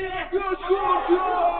E o segundo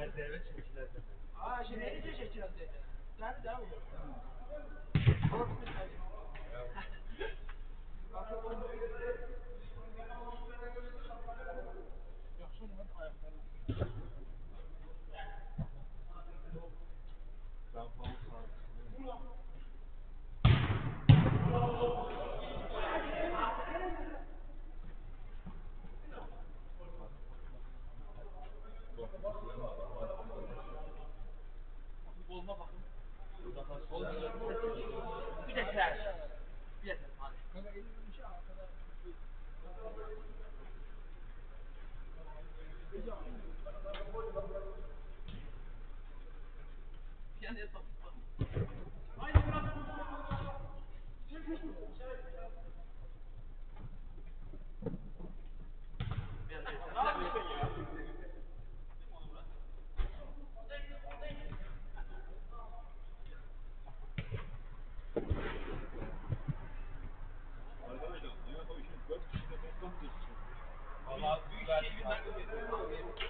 Necdet Vallahi güzel bir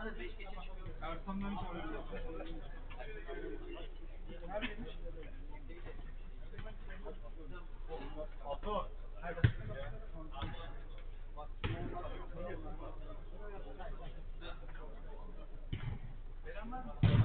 Ersan'dan yok. Neredeymiş? Ato. Oğlum,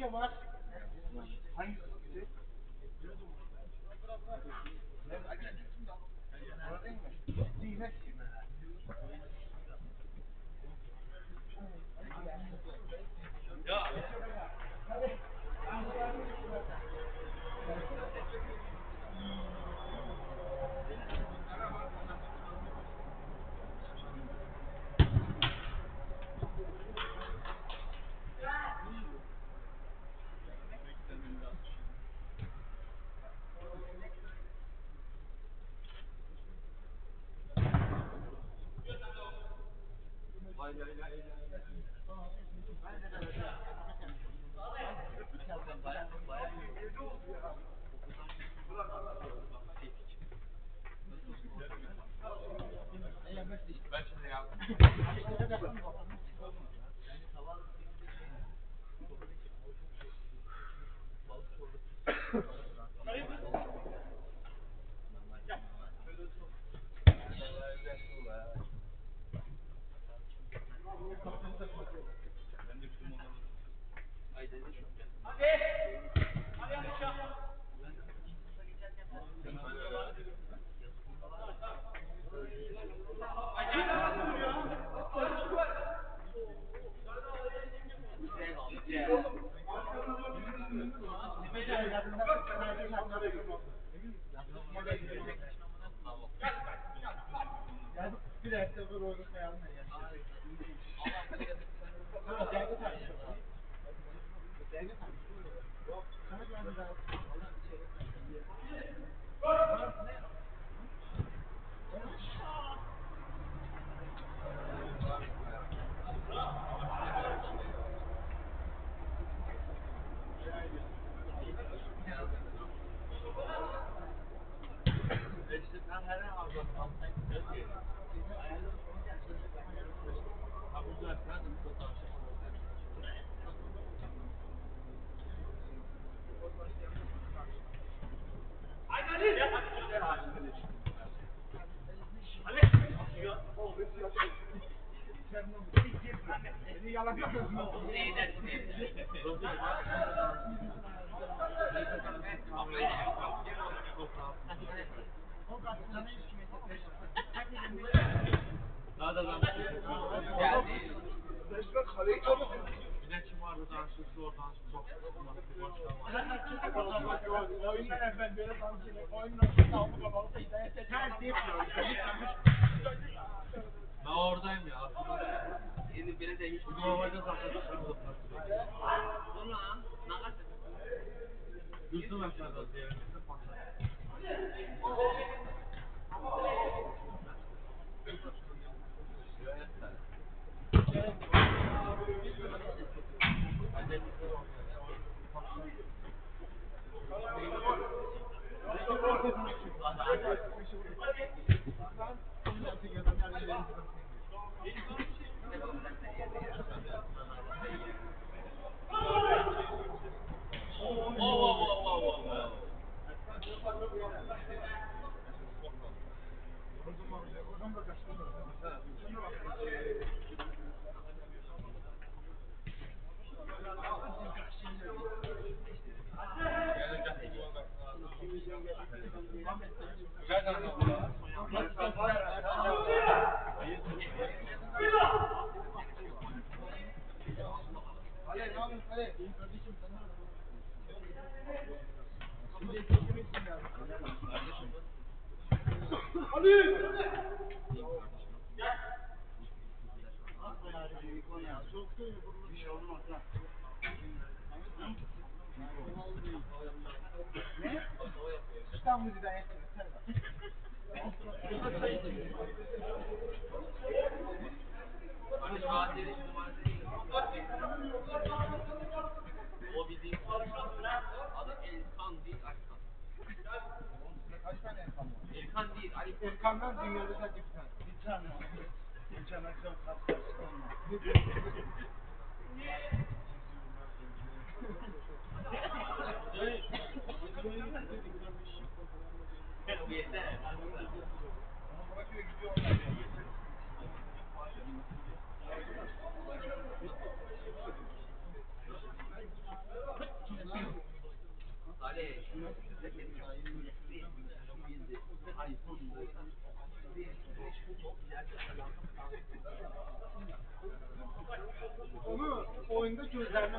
Elijah yeah, yeah. though. yalaklasın. Daha da lan. Geldi. Resmen kaleyi çabuk. İletişim vardı dansçısı oradan çok Ben oradayım ya. Şimdi böyle demiş. Babacı sakladı. Bunu ha. Nakat. Yusuf aşağıda. Erkanlar dünyada sadece bir tane. Bir tane. Geçen akşam karşılaştık onunla. Yeter. Bırakıyor gidiyor onlar. oyunda gözlemle.